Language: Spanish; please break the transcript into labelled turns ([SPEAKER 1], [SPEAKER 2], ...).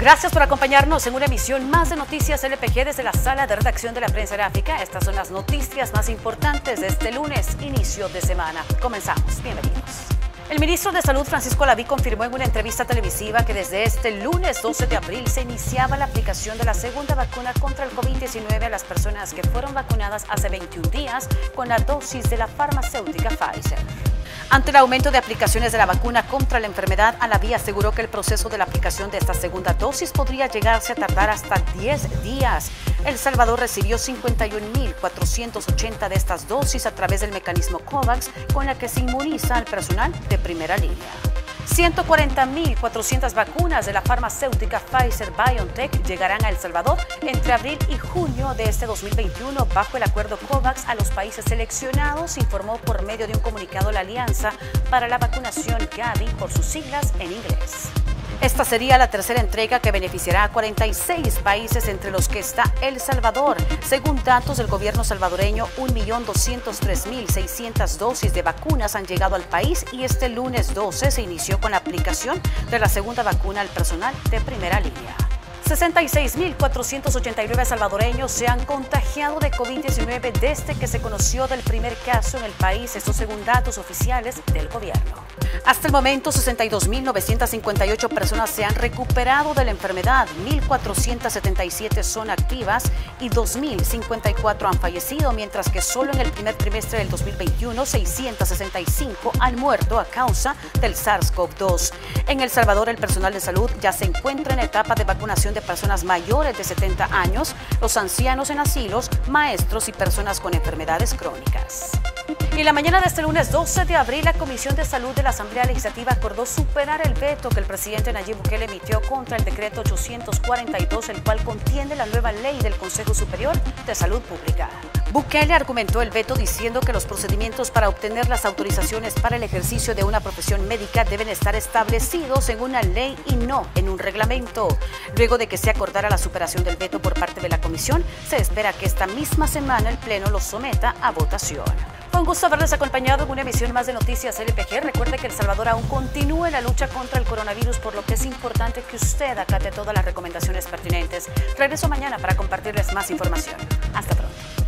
[SPEAKER 1] Gracias por acompañarnos en una emisión más de Noticias LPG desde la sala de redacción de la prensa gráfica. Estas son las noticias más importantes de este lunes, inicio de semana. Comenzamos. Bienvenidos. El ministro de Salud, Francisco Laví, confirmó en una entrevista televisiva que desde este lunes 12 de abril se iniciaba la aplicación de la segunda vacuna contra el COVID-19 a las personas que fueron vacunadas hace 21 días con la dosis de la farmacéutica Pfizer. Ante el aumento de aplicaciones de la vacuna contra la enfermedad, Alaví aseguró que el proceso de la aplicación de esta segunda dosis podría llegarse a tardar hasta 10 días. El Salvador recibió 51.480 de estas dosis a través del mecanismo COVAX, con la que se inmuniza al personal de primera línea. 140.400 vacunas de la farmacéutica Pfizer BioNTech llegarán a El Salvador entre abril y junio de este 2021 bajo el acuerdo COVAX a los países seleccionados, informó por medio de un comunicado la Alianza para la Vacunación Gavi por sus siglas en inglés. Esta sería la tercera entrega que beneficiará a 46 países entre los que está El Salvador. Según datos del gobierno salvadoreño, 1.203.600 dosis de vacunas han llegado al país y este lunes 12 se inició con la aplicación de la segunda vacuna al personal de primera línea. 66.489 salvadoreños se han contagiado de COVID-19 desde que se conoció del primer caso en el país, esto según datos oficiales del gobierno. Hasta el momento, 62.958 personas se han recuperado de la enfermedad, 1.477 son activas y 2.054 han fallecido, mientras que solo en el primer trimestre del 2021, 665 han muerto a causa del SARS-CoV-2. En El Salvador, el personal de salud ya se encuentra en etapa de vacunación de personas mayores de 70 años, los ancianos en asilos, maestros y personas con enfermedades crónicas. Y la mañana de este lunes 12 de abril, la Comisión de Salud de la Asamblea Legislativa acordó superar el veto que el presidente Nayib Bukele emitió contra el decreto 842, el cual contiene la nueva ley del Consejo Superior de Salud Pública. Bukele argumentó el veto diciendo que los procedimientos para obtener las autorizaciones para el ejercicio de una profesión médica deben estar establecidos en una ley y no en un reglamento. Luego de que se acordara la superación del veto por parte de la comisión, se espera que esta misma semana el Pleno lo someta a votación. Fue un gusto haberles acompañado en una emisión más de Noticias LPG. Recuerde que El Salvador aún continúa en la lucha contra el coronavirus, por lo que es importante que usted acate todas las recomendaciones pertinentes. Regreso mañana para compartirles más información. Hasta pronto.